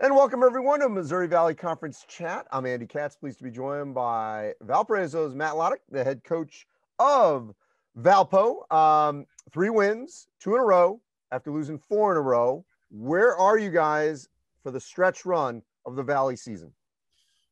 And welcome everyone to Missouri Valley Conference Chat. I'm Andy Katz, pleased to be joined by Valparaiso's Matt Lottich, the head coach of Valpo. Um, three wins, two in a row after losing four in a row. Where are you guys for the stretch run of the Valley season?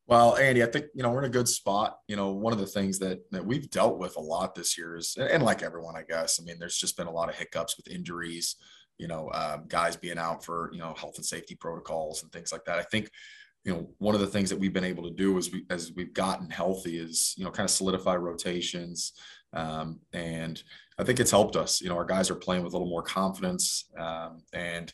Well, Andy, I think you know we're in a good spot. You know, one of the things that that we've dealt with a lot this year is, and like everyone, I guess. I mean, there's just been a lot of hiccups with injuries. You know, um, guys being out for you know health and safety protocols and things like that. I think you know one of the things that we've been able to do is we as we've gotten healthy is you know kind of solidify rotations um, and i think it's helped us you know our guys are playing with a little more confidence um, and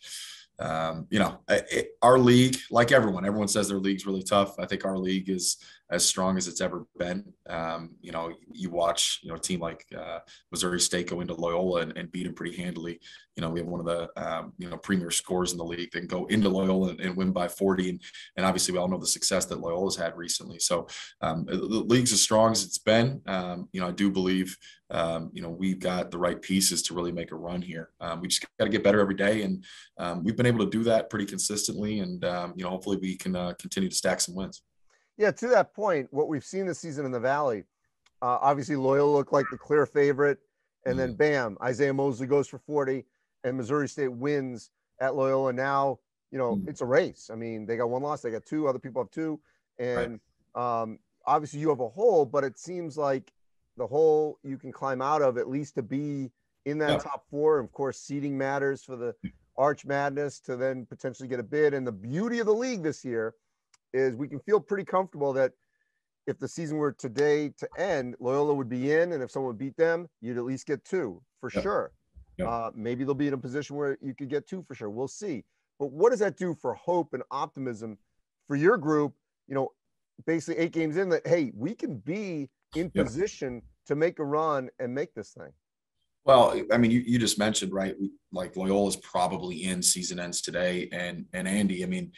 um, you know, it, our league, like everyone, everyone says their league's really tough. I think our league is as strong as it's ever been. Um, you know, you watch, you know, a team like uh, Missouri State go into Loyola and, and, beat them pretty handily. You know, we have one of the, um, you know, premier scores in the league that go into Loyola and, and, win by 40. And, and obviously we all know the success that Loyola's had recently. So um, the league's as strong as it's been. Um, you know, I do believe, um, you know, we've got the right pieces to really make a run here. Um, we just got to get better every day. And we've been able to do that pretty consistently. And, you know, hopefully we can uh, continue to stack some wins. Yeah, to that point, what we've seen this season in the Valley, uh, obviously Loyola looked like the clear favorite, and mm then bam, Isaiah Mosley goes for 40, and Missouri State wins at Loyola. Now, you know, mm it's a race. I mean, they got one loss, they got two, other people have two, and right. um, obviously you have a hole, but it seems like the hole you can climb out of at least to be in that yep. top four. Of course, seeding matters for the Arch Madness to then potentially get a bid. And the beauty of the league this year is we can feel pretty comfortable that if the season were today to end, Loyola would be in, and if someone beat them, you'd at least get two for yeah. sure. Yeah. Uh, maybe they'll be in a position where you could get two for sure. We'll see. But what does that do for hope and optimism for your group? You know, basically eight games in that hey, we can be in yeah. position to make a run and make this thing. Well, I mean, you, you just mentioned right, like Loyola is probably in season ends today, and and Andy, I mean,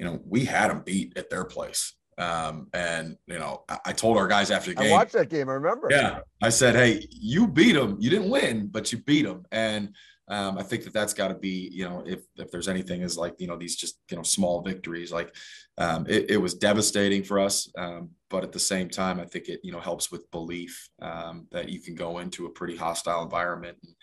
you know, we had them beat at their place. Um, and you know, I, I, told our guys after the game. I watched that game. I remember. Yeah, I said, "Hey, you beat them. You didn't win, but you beat them." And um, I think that that's got to be, you know, if if there's anything is like, you know, these just you know small victories. Like, um, it, it, was devastating for us, um, but at the same time, I think it you know helps with belief um, that you can go into a pretty hostile environment and,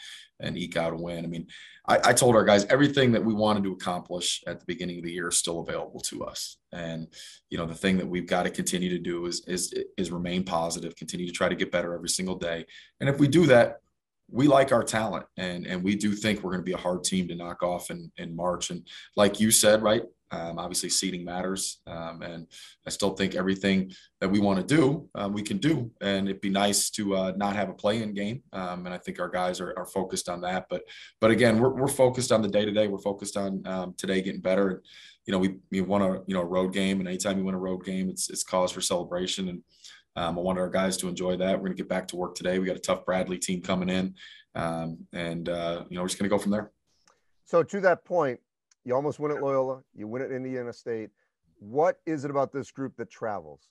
and eke out a win. I mean, I, I, told our guys everything that we wanted to accomplish at the beginning of the year is still available to us. And you know, the thing that we've got to continue to do is is is remain positive, continue to try to get better every single day. And if we do that, we like our talent and and we do think we're going to be a hard team to knock off in in March. And like you said, right, um, obviously, seeding matters, um, and I still think everything that we want to do, um, we can do. And it'd be nice to uh, not have a play-in game, um, and I think our guys are, are, focused on that. But but again, we're, we're focused on the day to day. We're focused on um, today getting better. You know, we we won a you know a road game, and anytime you win a road game, it's it's cause for celebration. And um, I want our guys to enjoy that. We're going to get back to work today. We got a tough Bradley team coming in, and uh, you know we're just going to go from there. So to that point, you almost win at Loyola. You win at Indiana State. What is it about this group that travels?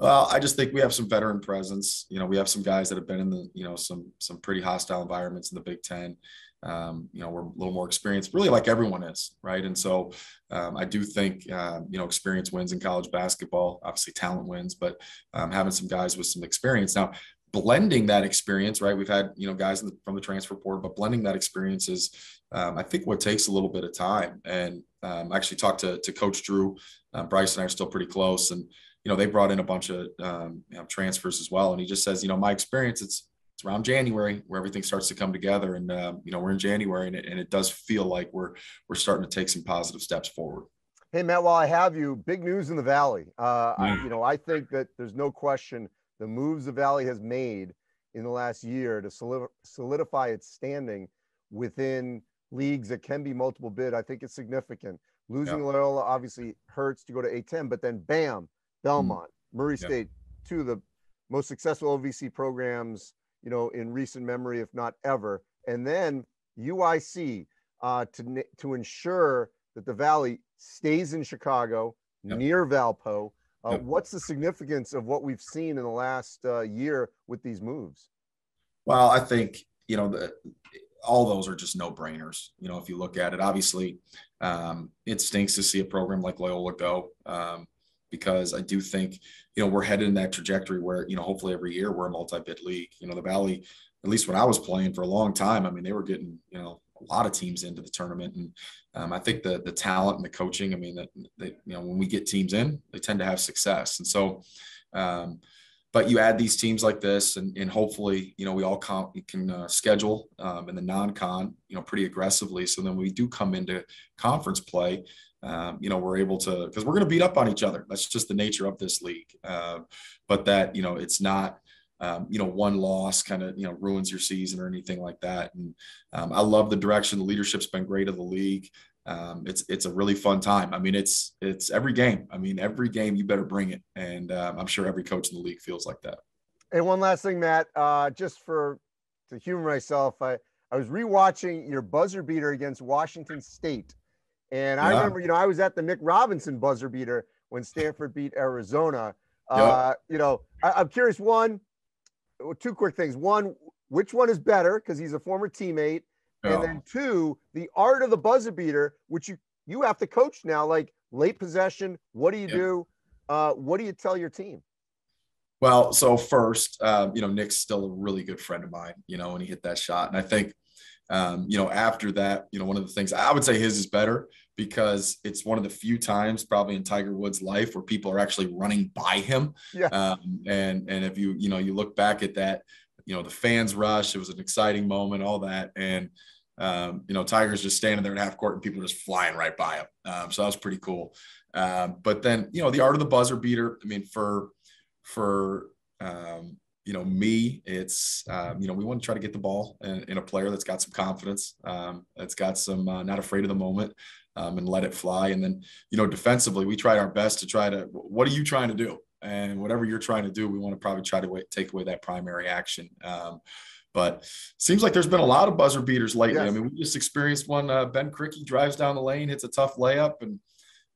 Well, I just think we have some veteran presence. You know, we have some guys that have been in the, you know, some some pretty hostile environments in the Big Ten. Um, you know, we're a little more experienced, really like everyone is, right? And so um, I do think, um, you know, experience wins in college basketball. Obviously, talent wins, but um, having some guys with some experience. Now, blending that experience, right? We've had, you know, guys the, from the transfer portal, but blending that experience is, um, I think, what takes a little bit of time. And um, I actually talked to, to Coach Drew. Uh, Bryce and I are still pretty close. And, you know, they brought in a bunch of um, you know, transfers as well. And he just says, you know, my experience, it's, it's around January where everything starts to come together. And, um, you know, we're in January and it, and it does feel like we're, we're starting to take some positive steps forward. Hey, Matt, while I have you, big news in the Valley. Uh, yeah. I, you know, I think that there's no question the moves the Valley has made in the last year to solidify its standing within leagues that can be multiple bid, I think it's significant. Losing Loyola obviously hurts to go to A10, but then bam, Belmont, mm. Murray State, two of the most successful OVC programs, you know, in recent memory, if not ever. And then UIC uh, to, to ensure that the Valley stays in Chicago, near Valpo, uh, yep. What's the significance of what we've seen in the last uh, year with these moves? Well, I think you know the all those are just no brainers. You know, if you look at it, obviously, um, it stinks to see a program like Loyola go um, because I do think, you know, we're headed in that trajectory where, you know, hopefully every year we're a multi bid league. You know, the Valley, at least when I was playing for a long time, I mean, they were getting, you know, a lot of teams into the tournament. And um, I think the the talent and the coaching, I mean, that, you know, when we get teams in, they tend to have success. And so, um, but you add these teams like this and, and hopefully you know we all com- can uh, schedule um, in the non-con you know pretty aggressively so then we do come into conference play um, you know we're able to because we're going to beat up on each other. That's just the nature of this league. Uh, but that you know it's not um, you know one loss kind of you know ruins your season or anything like that. And um, i love the direction. The leadership's been great of the league. Um, it's it's a really fun time. I mean, it's it's every game. I mean, every game you better bring it, and um, I'm sure every coach in the league feels like that. And one last thing, Matt, uh, just for to humor myself, I I was rewatching your buzzer beater against Washington State, and I remember, you know, I was at the Nick Robinson buzzer beater when Stanford beat Arizona. Uh, You know, I, am curious. One, two quick things. One, which one is better? Because he's a former teammate. And then two, the art of the buzzer beater, which you you have to coach now, like late possession. What do you do? Uh, what do you tell your team? Well, so first, uh, you know, Nick's still a really good friend of mine, you know, when he hit that shot. And I think, um, you know, after that, you know, one of the things I would say his is better because it's one of the few times probably in Tiger Woods' life where people are actually running by him. Yeah. Um, and and if you you know you look back at that, you know the fans rush. It was an exciting moment, all that, and um, you know Tiger's just standing there at half court and people are just flying right by him. Um, so that was pretty cool. Um, but then you know the art of the buzzer beater. I mean, for for um, you know me, it's um, you know we want to try to get the ball in, in a player that's got some confidence, um, that's got some uh, not afraid of the moment. and let it fly. And then, you know, defensively, we tried our best to try to. What are you trying to do? and whatever you're trying to do, we want to probably try to take away that primary action. Um, but seems like there's been a lot of buzzer beaters lately. Yes. I mean, we just experienced one. Uh, ben Krikke drives down the lane, hits a tough layup, and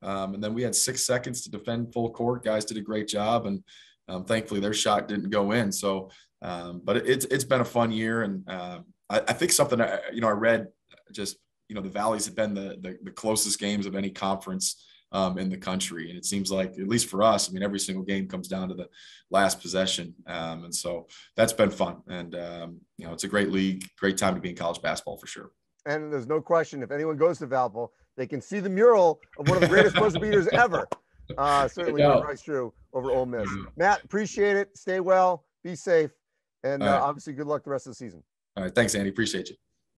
um, and then we had six seconds to defend full court. Guys did a great job, and um, thankfully their shot didn't go in. So, um, but it, it's it's been a fun year, and um, I, I, think something I, you know I read just you know the Valleys have been the, the, the closest games of any conference um, in the country. And it seems like, at least for us, I mean, every single game comes down to the last possession. Um, and so that's been fun. And, um, you know, it's a great league, great time to be in college basketball for sure. And there's no question if anyone goes to Valpo, they can see the mural of one of the greatest buzzer beaters ever. Uh, certainly, Bryce Drew over Ole Miss. Matt, appreciate it. Stay well, be safe, and uh, obviously, good luck the rest of the season. All right. Thanks, Andy. Appreciate you.